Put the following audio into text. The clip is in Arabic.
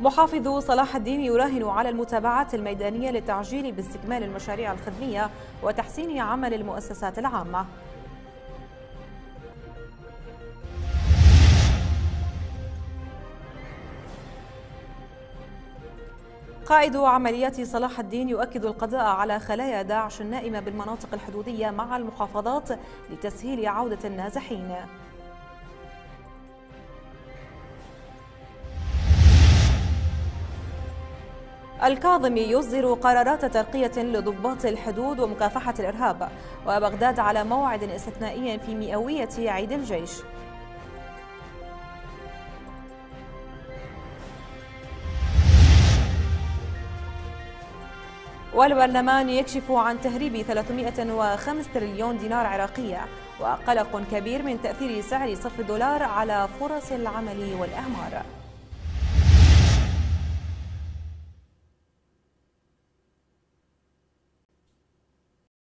محافظ صلاح الدين يراهن على المتابعات الميدانية للتعجيل باستكمال المشاريع الخدمية وتحسين عمل المؤسسات العامة. قائد عمليات صلاح الدين يؤكد القضاء على خلايا داعش النائمة بالمناطق الحدودية مع المحافظات لتسهيل عودة النازحين. الكاظمي يصدر قرارات ترقية لضباط الحدود ومكافحة الإرهاب وبغداد على موعد استثنائي في مئوية عيد الجيش. والبرلمان يكشف عن تهريب 305 تريليون دينار عراقية وقلق كبير من تأثير سعر صرف الدولار على فرص العمل والإعمار.